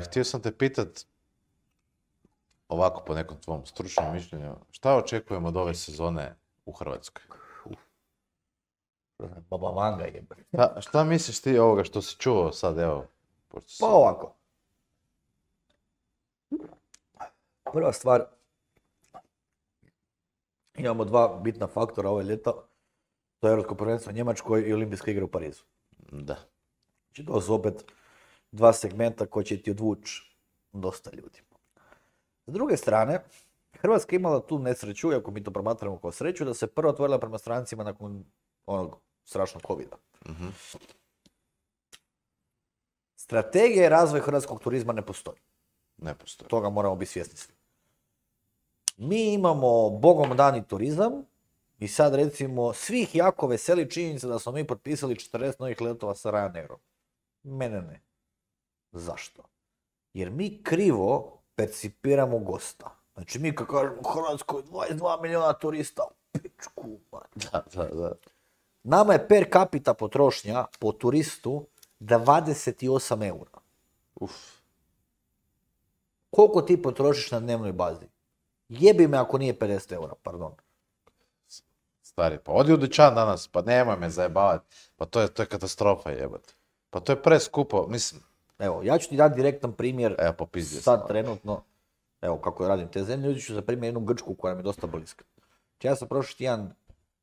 Htio sam te pitat, ovako po nekom tvom stručnom mišljenju, šta očekujemo od ove sezone u Hrvatskoj? Baba Vanga je. Šta, šta misliš ti ovoga što si čuo sad, evo? pošto si- Pa ovako. Prva stvar, imamo dva bitna faktora ove ljeta. To je Europsko prvenstvo u Njemačkoj i Olimpijske igre u Parizu. Da. Znači to su opet dva segmenta koji će ti odvući dosta ljudi. S druge strane, Hrvatska je imala tu nesreću, iako mi to promatramo kao sreću, da se prvo otvorila prema strancima nakon onog strašnog covida. Mhm. Strategija i razvoj hrvatskog turizma ne postoji. Ne postoji. Toga moramo biti svjesni svi. Mi imamo bogom dani turizam i sad recimo svih jako veseli činjenica da smo mi potpisali 40 novih letova sa Ryanairom. Mene ne. Zašto? Jer mi krivo percipiramo gosta. Znači mi kad kažemo u Hrvatskoj 22 milijuna turista, pičku. Da, da, da. Nama je per capita potrošnja po turistu 28 eura. Uf. Koliko ti potrošiš na dnevnoj bazi? Jebi me ako nije 50 eura, pardon. Stari, pa odi u dućan danas, pa nemoj me zajebavati. Pa to je, to je katastrofa jebate. Pa to je preskupo, mislim, Evo, ja ću ti dati direktan primjer evo sad trenutno, evo kako radim te zemlje, ljudi ću za primjer jednu Grčku koja mi je dosta bliska. Znači, ja sam prošli tjedan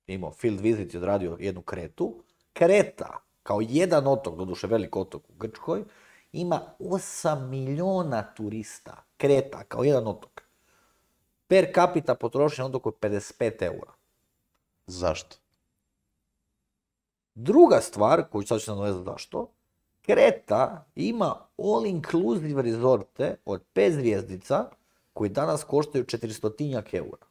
imao field visit i odradio jednu Kretu. Kreta, kao jedan otok, doduše velik otok u Grčkoj, ima 8 milijuna turista. Kreta, kao jedan otok. Per capita potrošnja otoku je 55 eura. Zašto? Druga stvar, koju sad ću se navezati zašto, Kreta ima all inclusive rezorte od 5 zvijezdica koji danas koštaju 400 eura.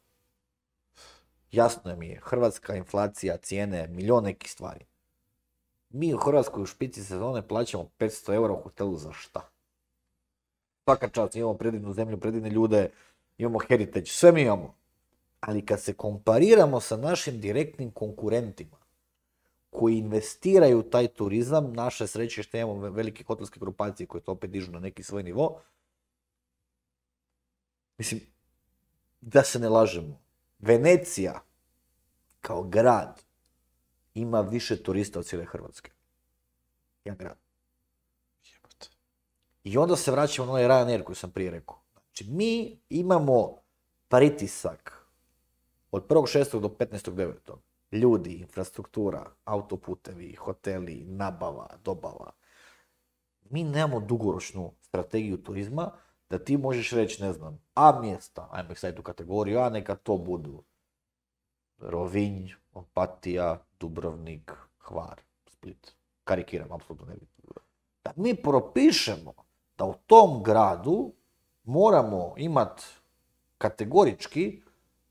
Jasno je mi je, hrvatska inflacija, cijene, milion nekih stvari. Mi u Hrvatskoj u špici sezone plaćamo 500 eura u hotelu za šta? Svaka čast, imamo predivnu zemlju, predivne ljude, imamo heritage, sve mi imamo. Ali kad se kompariramo sa našim direktnim konkurentima, koji investiraju u taj turizam, naše sreće što imamo ve- velike hotelske grupacije koje to opet dižu na neki svoj nivo. Mislim, da se ne lažemo, Venecija kao grad ima više turista od cijele Hrvatske. Jedan grad. I onda se vraćamo na onaj Ryanair koji sam prije rekao. Znači, mi imamo pritisak od 1.6. do 15.9. Ljudi, infrastruktura, autoputevi, hoteli, nabava, dobava. Mi nemamo dugoročnu strategiju turizma da ti možeš reći, ne znam, A mjesta, ajmo ih staviti u kategoriju A, neka to budu Rovinj, Opatija, Dubrovnik, Hvar, Split. Karikiram, apsolutno ne. Da mi propišemo da u tom gradu moramo imati kategorički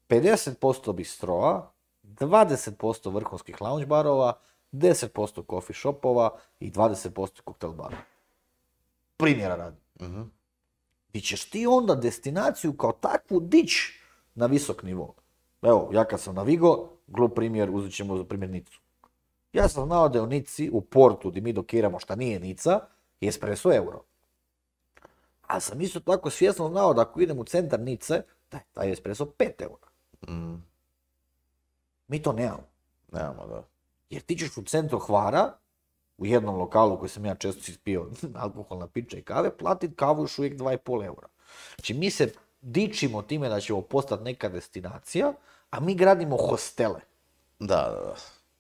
50% bistroa, 20% vrhunskih lounge barova, 10% coffee shopova i 20% koktel barova. Primjera radi. Mhm. Ti ćeš ti onda destinaciju kao takvu dić na visok nivo. Evo, ja kad sam na Vigo, glup primjer, uzet ćemo za primjer Nicu. Ja sam znao da je u Nici, u portu gdje mi dokiramo šta nije Nica, je espresso euro. A sam isto tako svjesno znao da ako idem u centar Nice, da je taj espresso 5 eura. Mm. Mi to nemamo. Nemamo, da. Jer ti ćeš u centru Hvara, u jednom lokalu koji sam ja često si spio alkoholna pića i kave, platit kavu još uvijek 2,5 eura. Znači mi se dičimo time da ćemo postati neka destinacija, a mi gradimo hostele. Da, da, da.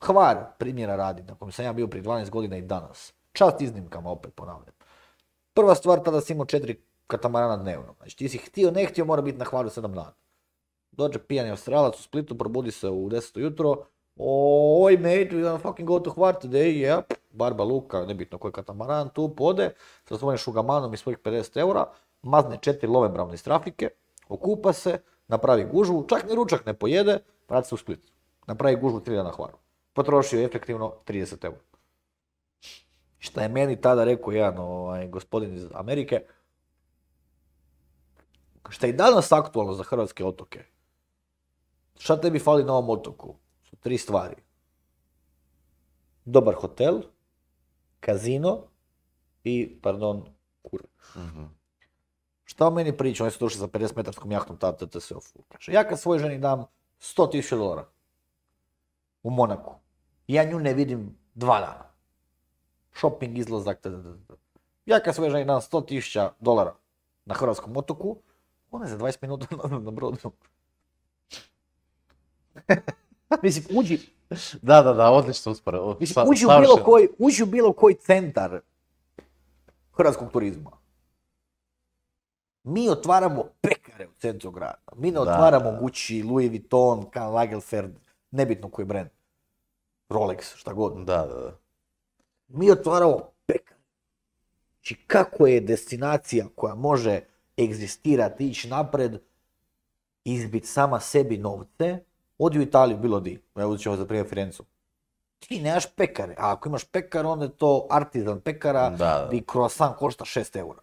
Hvar, primjera radi, na kojem sam ja bio prije 12 godina i danas. Čast iznimkama, opet ponavljam. Prva stvar, tada si imao četiri katamarana dnevno. Znači ti si htio, ne htio, mora biti na Hvaru 7 dana. Dođe pijani Australac u Splitu, probudi se u 10 ujutro. Oj, mate, we gonna fucking go to Hvar today, yep. Barba Luka, nebitno koji katamaran, tu pode sa svojim šugamanom i svojih 50 eura, mazne četiri love bravne iz trafike, okupa se, napravi gužvu, čak ni ručak ne pojede, vrati se u Split. Napravi gužvu tri dana na Hvaru. Potrošio je efektivno 30 eura. Šta je meni tada rekao jedan ovaj, gospodin iz Amerike, šta je i danas aktualno za hrvatske otoke. Šta tebi fali na ovom otoku? Su tri stvari. Dobar hotel, kazino i, pardon, kura. Mhm. Šta o meni priča? Oni su došli za 50 metarskom jahtom tada TTS off. Kaže, ja kad svoj ženi dam 100.000 dolara u Monaku, ja nju ne vidim dva dana. Shopping, izlazak. Ja kad svoj ženi dam 100.000 dolara na hrvatskom otoku, ona je za 20 minuta na brodu. Mislim, uđi, Da, da, da, odlično usporedba. Mislim, uđi u bilo koji, uđi u bilo koji centar hrvatskog turizma. Mi otvaramo pekare u centru grada. Mi ne otvaramo da. Gucci, Louis Vuitton, Karl Lagerfeld, nebitno koji brand. Rolex, šta god. Da, da, da. Mi otvaramo pekare. Znači kako je destinacija koja može egzistirati, ići napred, izbiti sama sebi novce, odi u Italiju, bilo di. Evo uzet ćemo za primjer Firencu. Ti nemaš pekare, a ako imaš pekar, onda je to artizan pekara, Da, croissant košta 6 eura.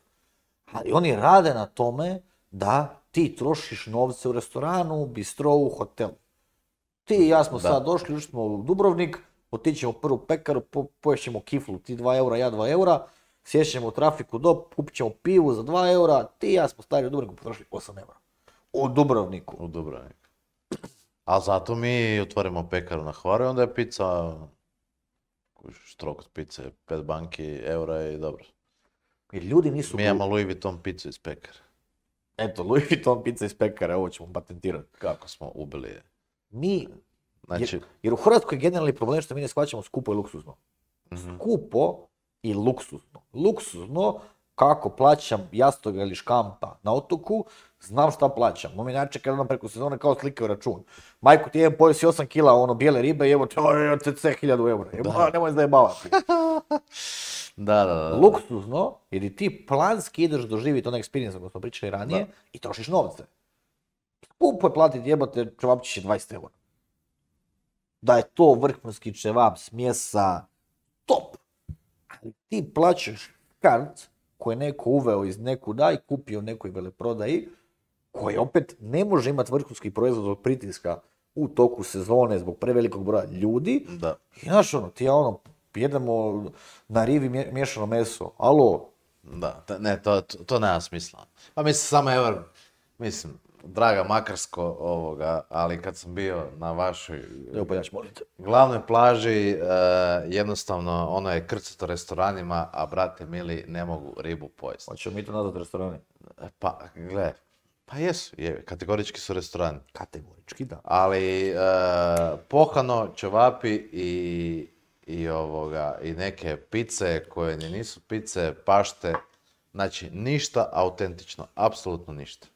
Ali oni rade na tome da ti trošiš novce u restoranu, bistrovu, hotelu. Ti i ja smo Da. sad došli, ušli smo u Dubrovnik, otićemo u prvu pekaru, po, poješćemo kiflu, ti 2 eura, ja 2 eura, sješćemo u trafiku do, kupit ćemo pivu za 2 eura, ti i ja smo stari u Dubrovniku potrošili 8 eura. U Dubrovniku. U Dubrovnik. A zato mi otvorimo pekaru na Hvaru i onda je pizza, štrok od pice, pet banki, eura i dobro. Jer ljudi nisu Mi imamo Louis Vuitton picu iz pekare. Eto, Louis Vuitton pizza iz pekara, ovo ćemo patentirati. Kako smo ubili je. Mi, Znači, jer, jer u Hrvatskoj je generalni problem što mi ne shvaćamo skupo i luksuzno. mhm, skupo i luksuzno. Luksuzno, kako plaćam jastoga ili škampa na otoku, znam šta plaćam. Momi inače kad odam preko sezone kao slikaju račun. Majko ti jedan pojesi 8 kila ono bijele ribe i evo ti CC 1000 eura. Evo, Da. nemoj zajebavati. da, da, da. Luksuzno, jer i ti planski ideš doživjeti onaj experience o kojem smo pričali ranije Da. i trošiš novce. Skupo je platiti jebote čevapčiće 20 eura. Da je to vrhunski čevap, smjesa, top. Ali ti plaćaš kart koji je neko uveo iz nekuda i kupio u nekoj veleprodaji, koji opet ne može imati vrhunski proizvod zbog pritiska u toku sezone zbog prevelikog broja ljudi. Da. I znaš ono, ti ja ono, jedemo na rivi miješano meso, alo, Da, ne, to, to, to nema smisla. Pa mislim, samo evo, mislim, draga Makarsko ovoga, ali kad sam bio na vašoj pa glavnoj plaži, e, jednostavno ono je krcato restoranima, a brate mili ne mogu ribu pojesti. Hoćemo mi to nazvat restorani? Pa, gle, pa jesu, je, kategorički su restorani. Kategorički da. Ali e, pohano, ćevapi i, i, ovoga, i neke pice koje ni nisu pice, pašte, znači ništa autentično, apsolutno ništa.